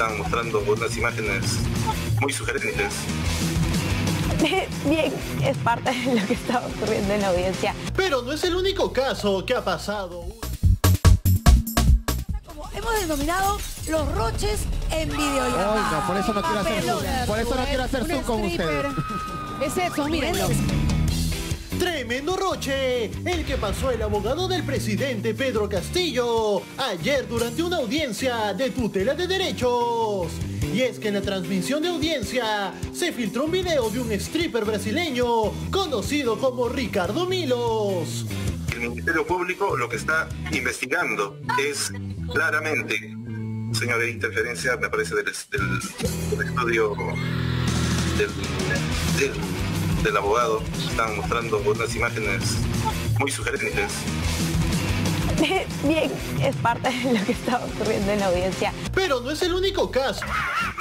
están mostrando unas imágenes muy sugerentes. Bien, es parte de lo que está ocurriendo en la audiencia. Pero no es el único caso que ha pasado. Como hemos denominado los roches en videollamada. Por eso no quiero hacer zoom. Por eso no quiero hacer zoom con ustedes. Es eso, mírenlo. Tremendo roche, el que pasó el abogado del presidente Pedro Castillo ayer durante una audiencia de tutela de derechos. Y es que en la transmisión de audiencia se filtró un video de un stripper brasileño conocido como Ricardo Milos. El Ministerio Público lo que está investigando es claramente, señor, de interferencia, me parece, del, estudio del, del abogado. Están mostrando unas imágenes muy sugerentes. Bien, es parte de lo que está ocurriendo en la audiencia. Pero no es el único caso.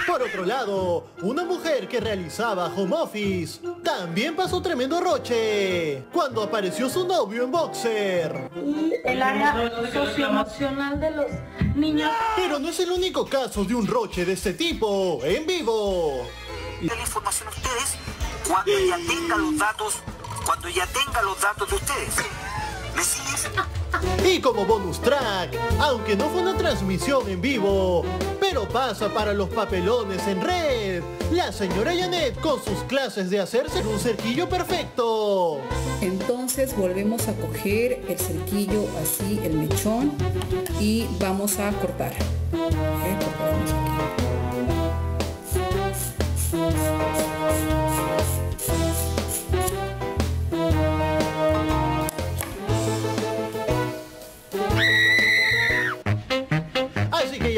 Por otro lado, una mujer que realizaba home office también pasó tremendo roche cuando apareció su novio en boxer. y el área socioemocional de los niños. Pero no es el único caso de un roche de este tipo en vivo. la información a ustedes cuando ya tenga los datos, cuando ya tenga los datos de ustedes. ¿Me sigues? Y como bonus track, aunque no fue una transmisión en vivo, pero pasa para los papelones en red, la señora Janet con sus clases de hacerse un cerquillo perfecto. Entonces volvemos a coger el cerquillo así, el mechón, y vamos a cortar.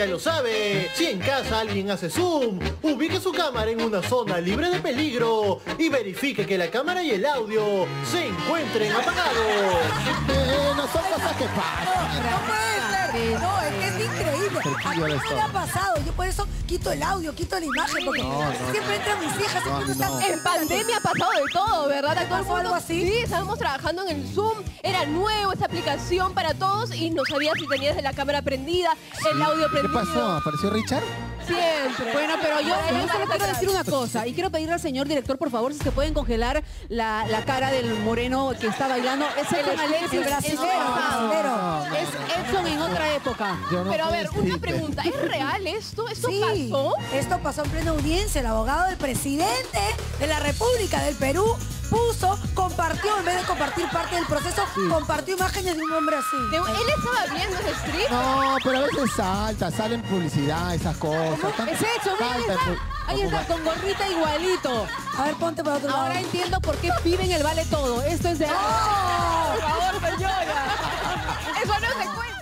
Ya lo sabe, si en casa alguien hace zoom, ubique su cámara en una zona libre de peligro y verifique que la cámara y el audio se encuentren apagados. Eh, no son cosas que pasan. No puede ser. No, es que es increíble. A mí no me ha pasado. Yo por eso quito el audio, quito la imagen, porque No, no. siempre entran mis hijas, No, siempre no. están En pandemia ha pasado de todo, ¿verdad? A todo el ¿Pasó algo así? Sí, estábamos trabajando en el Zoom, era nuevo esta aplicación para todos y no sabías si tenías la cámara prendida, el audio ¿Qué prendido. pasó? ¿Apareció Richard? Siempre. Bueno, pero yo, solo quiero decir una cosa y quiero pedirle al señor director, por favor, si se pueden congelar la, la cara del moreno que está bailando. Es el, El el brasilero. Es Edson en otra época. Pero a ver, una pregunta, ¿es real esto? ¿Esto Sí, pasó? esto pasó en plena audiencia. El abogado del presidente de la República del Perú puso, compartió, en vez de compartir parte del proceso, compartió imágenes de un hombre así. ¿Él estaba viendo ese strip? No, pero a veces salta, salen publicidad, esas cosas. Es eso, mira, Ahí está, con gorrita igualito. A ver, ponte para otro lado. Ahora entiendo por qué piden el vale todo. Esto es de... Favor, señora. Eso no se cuenta.